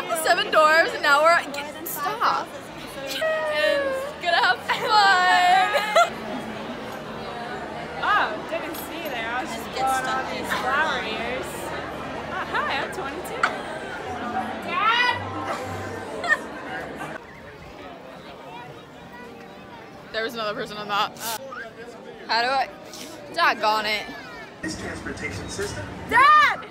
off the Seven Dwarfs and now we're getting stop. And gonna have fun. Oh, didn't see there. I was just blowing on these flower ears. Oh, hi, I'm 22. there was another person on that. How do I? Doggone it. This transportation system Dad!